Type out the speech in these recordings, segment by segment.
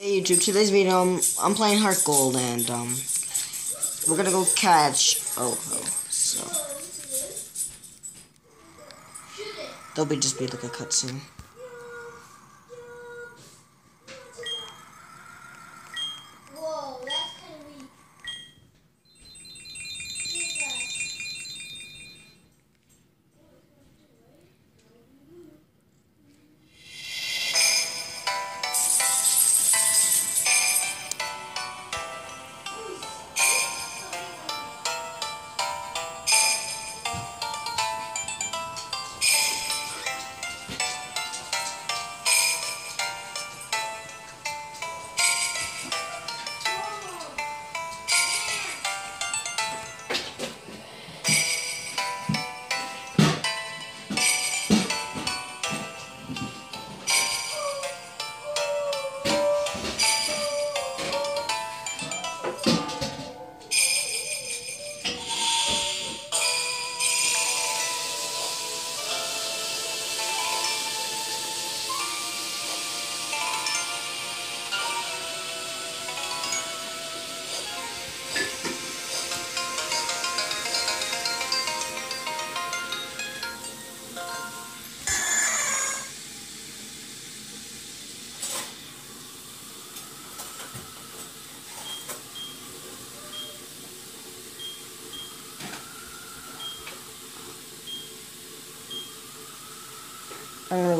Hey YouTube, today's video I'm, I'm playing HeartGold and um we're gonna go catch oh oh so there'll be just be like a cutscene.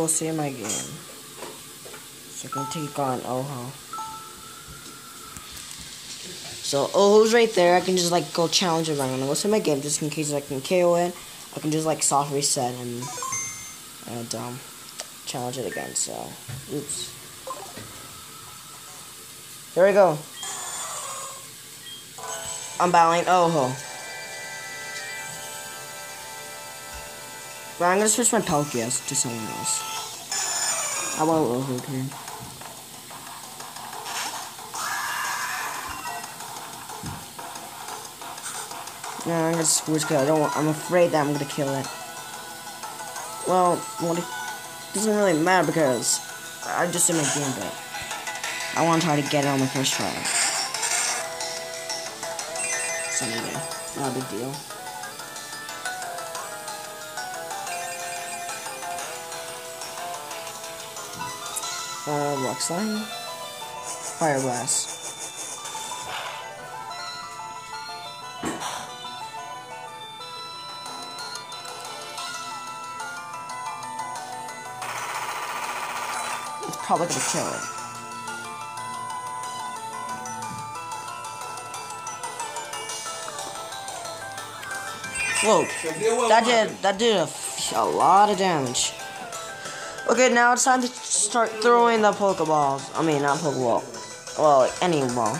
See my game. So I can take on Ho-oh. So Ho-oh's right there, I can just like go challenge him. I'm gonna go see my game just in case I can KO it. I can just like soft reset and and um challenge it again, so oops. Here we go. I'm battling Ho-oh. But I'm gonna switch my Palkias to someone else. I Ho-oh here. No, I'm gonna switch because I don't want, I'm afraid that I'm gonna kill it. Well, well, it doesn't really matter because I just did my game, but I want to try to get it on my first try. So anyway, not a big deal. Uh, Rock Slide. Fire blast. It's probably gonna kill it. Whoa, that did that did a, a lot of damage. Okay, now it's time to start throwing the Pokeballs. I mean, not Pokeball. Well, any ball.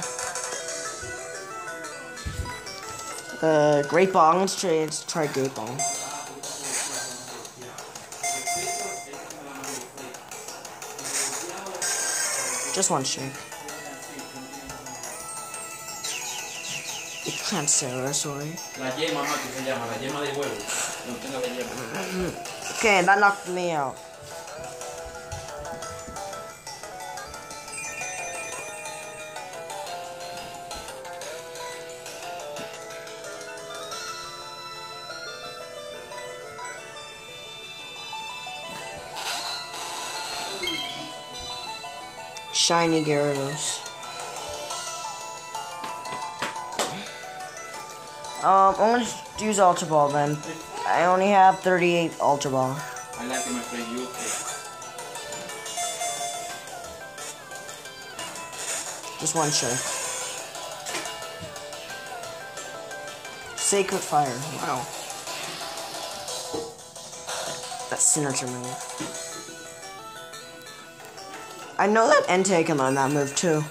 Uh, Great Ball. Let's try, let's try Great Ball. Just one shake. You can't say that, sorry. La yema, ma, que se llama, la yema de huevo. No tenga la yema. Okay, that knocked me out. Shiny Gyarados. Um, I'm gonna use Ultra Ball then. I only have 38 Ultra Ball. I like my friend you. Just one shot. Sacred Fire. Wow. That signature move. I know that Entei can learn that move too.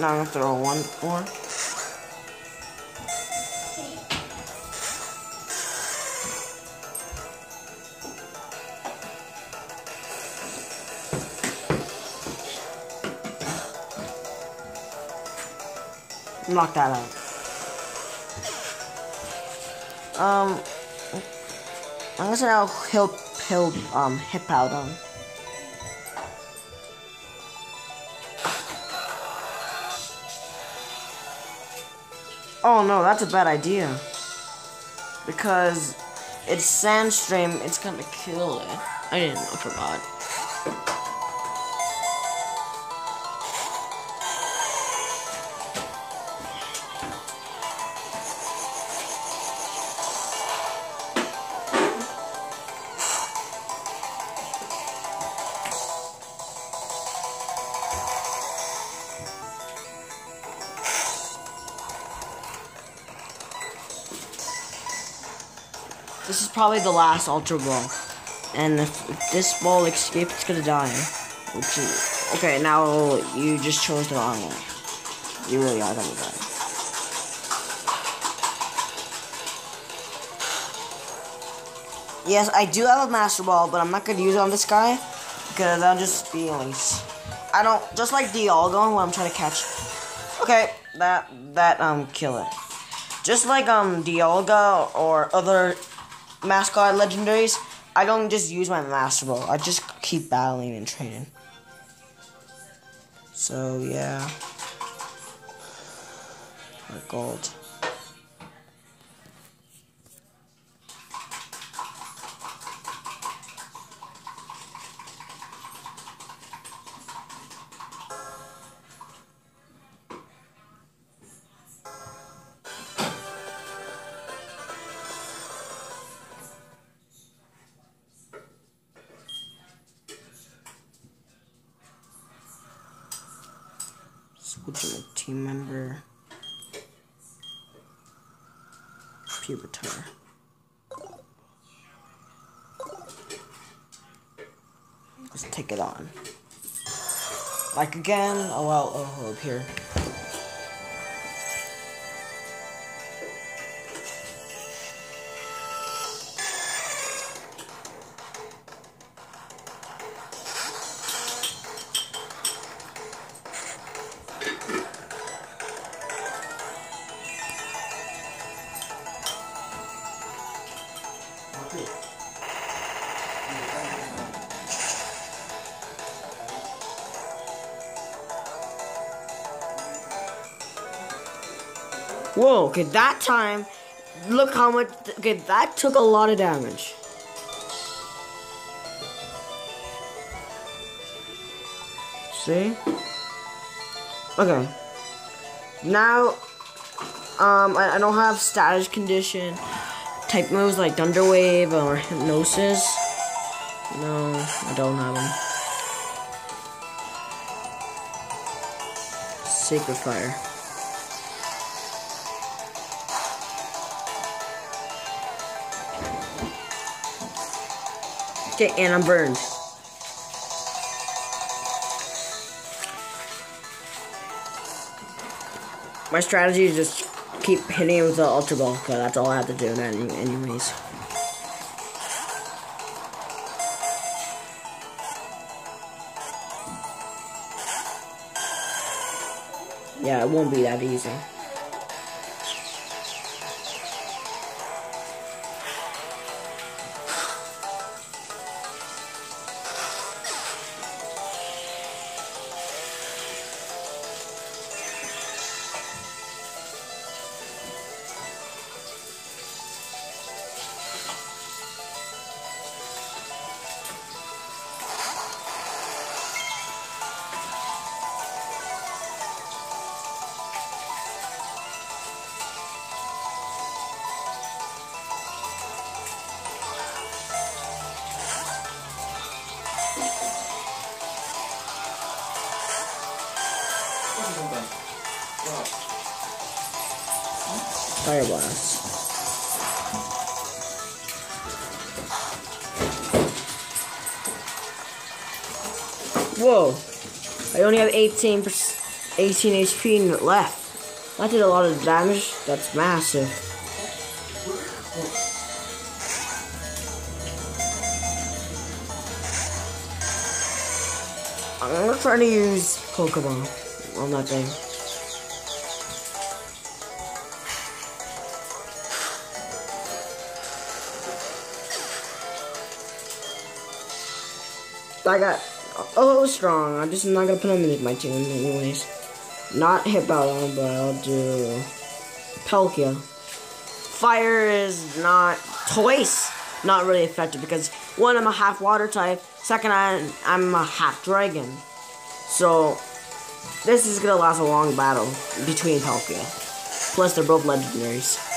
Now I'm gonna throw one more. Knock that out. Um, I'm gonna he'll hill um Hippowdon. Oh no, that's a bad idea. Because it's sandstream, it's gonna kill it. I didn't I forgot. Probably the last Ultra Ball. And if, this ball escapes, it's gonna die. Which is, okay, now you just chose the wrong one. You really are gonna die. Yes, I do have a Master Ball, but I'm not gonna use it on this guy. Because I'll just honest. I don't, just like Dialga when I'm trying to catch. Okay, that, that, um, kill it. Just like, um, Dialga or other mascot legendaries, I don't just use my Master Ball. I just keep battling and training. So, yeah. Our gold. Team member. Pupitar. Let's take it on. Like again, oh well, oh, up here. Whoa, okay, that time, look how much, okay, that took a lot of damage. See? Okay. Now, um, I, I don't have status condition type moves like Thunder Wave or Hypnosis. No, I don't have them. Sacred Fire. Okay, and I'm burned. My strategy is just keep hitting it with the Ultra Ball, because that's all I have to do any anyways. Yeah, it won't be that easy. Fire Blast. Whoa! I only have 18, 18 HP left. That did a lot of damage. That's massive. I'm gonna try to use Pokemon on that thing. I got oh, little strong. I'm just not gonna put on my team anyways. Not Hippowdon, but I'll do Palkia. Fire is not twice not really effective because one I'm a half water type, second I I'm a half dragon. So this is gonna last a long battle between Palkia. Plus they're both legendaries.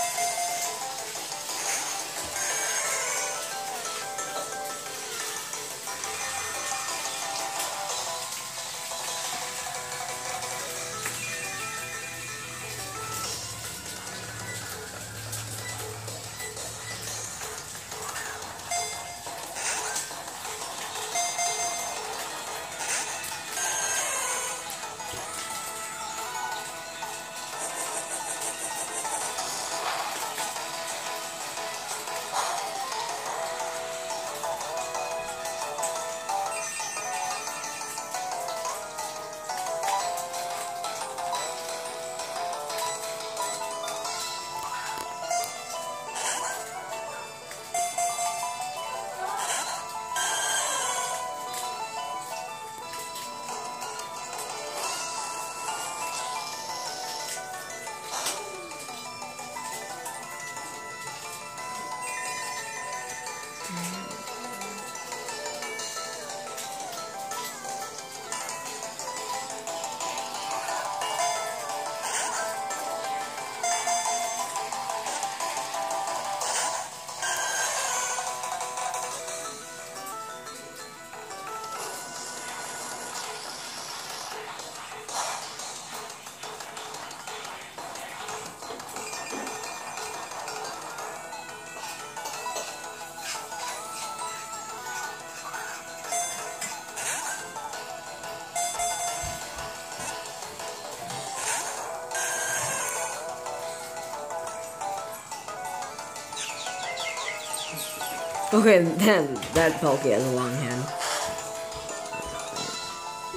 Okay, then that Palkia has a long hand.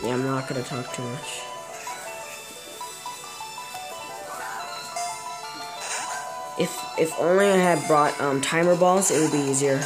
Yeah, I'm not gonna talk too much. If if only I had brought um, timer balls, it would be easier.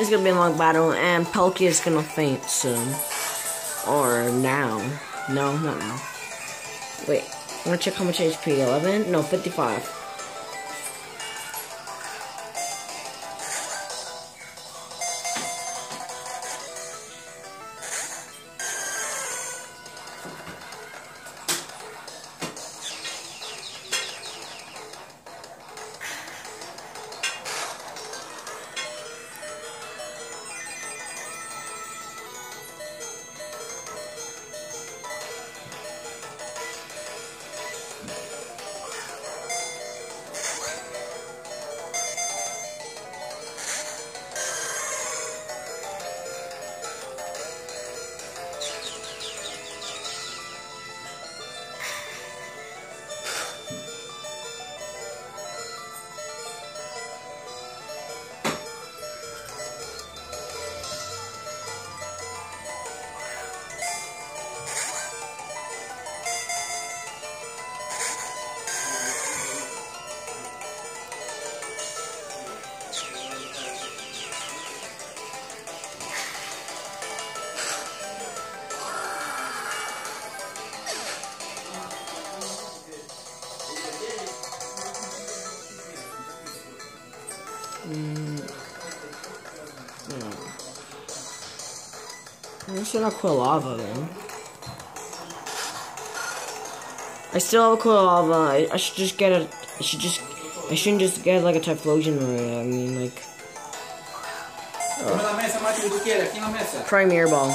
It's gonna be a long battle, and Palkia is gonna faint soon. Or now. No, not now. Wait, I wanna check how much HP. 11? No, 55. Hmm. Yeah. I should have Quilava then. I still have a Quilava. Uh, I, I should just get a. I should just. I shouldn't just get like a Typhlosion or I mean like. Oh. Ball.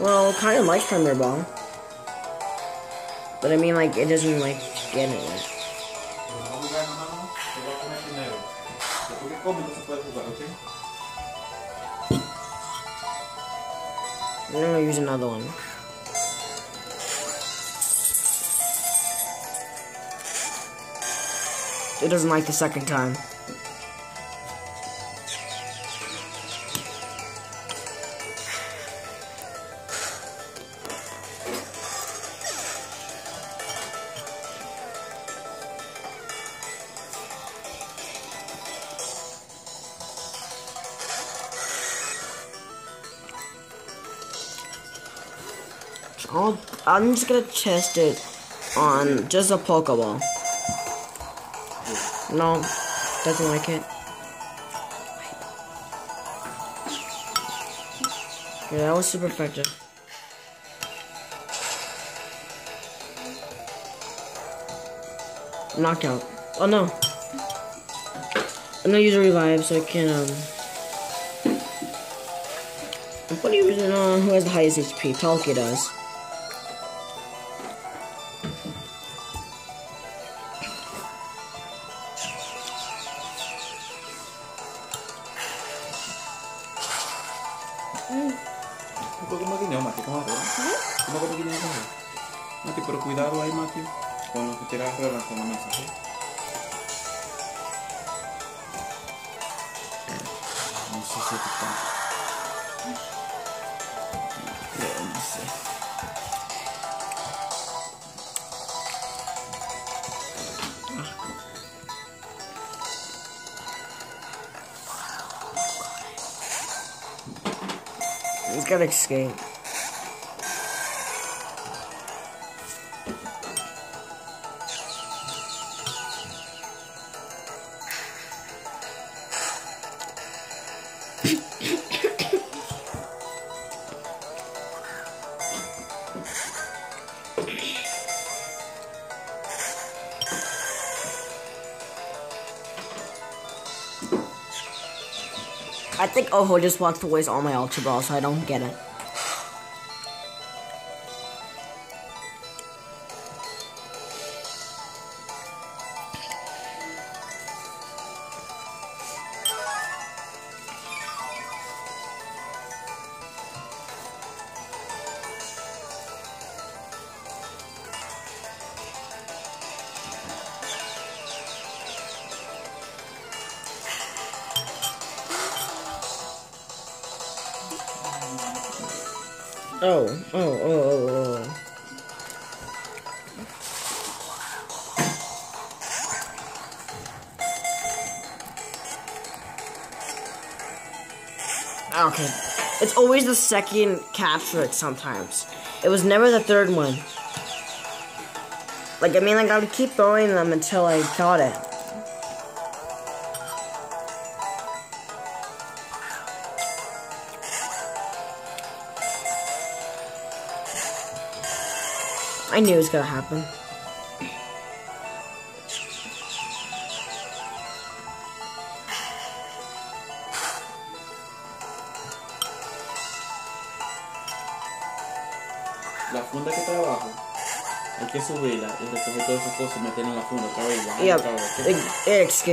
Well, kind of like Premier Ball. But I mean like, it doesn't like get it like. Que come, você pode jogar, ok? I'm gonna use another one. It doesn't like the second time. I'm just gonna test it on just a Pokeball. No, doesn't like it. Yeah, that was super effective. Knockout. Oh no. I'm gonna use a revive so I can um. What you on? Who has the highest HP? Palkia does. Mati, pero cuidado ahí, Mati, con lo ruedas con la mesa, ¿sí? No sé si te está... No, sé. Escape. I think Ho-oh just wants to waste all my Ultra Balls, so I don't get it. Oh, oh, oh, oh, oh. Okay. It's always the second capture it sometimes. It was never the third one. Like, I mean, like, I would keep throwing them until I got it. I knew it was gonna happen. La funda que está abajo, hay que subirla y recoger todas esas cosas y meterla en la funda otra vez. Yep, otra vez,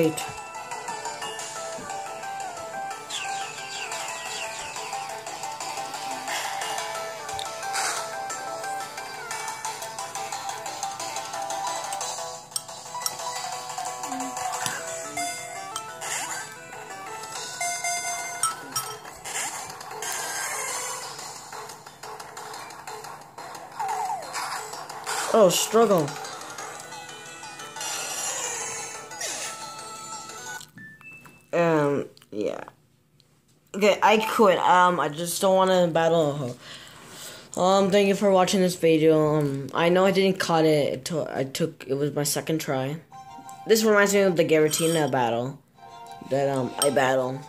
Oh, struggle. Um, yeah. Okay, I quit. Um, I just don't want to battle. Um, thank you for watching this video. Um, I know I didn't cut it. it took, I took, it was my second try. This reminds me of the Giratina battle that, um, I battle.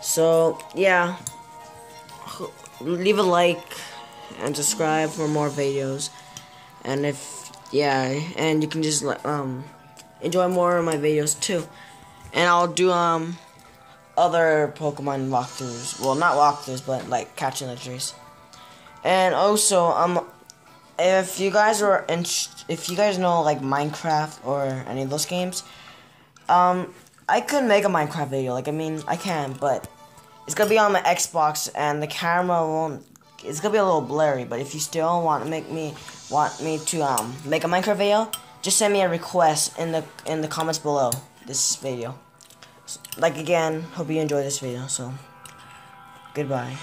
So yeah, leave a like and subscribe for more videos. And if yeah, and you can just um enjoy more of my videos too. And I'll do um other Pokemon walkthroughs. Well, not walkthroughs, but like catching the trees. And also um if you guys are in, if you guys know like Minecraft or any of those games, um I could make a Minecraft video. Like I mean, I can, but it's gonna be on my Xbox, and the camera won't. It's gonna be a little blurry. But if you still want to make me want me to um make a Minecraft video, just send me a request in the in the comments below this video. Like again, hope you enjoyed this video. So goodbye.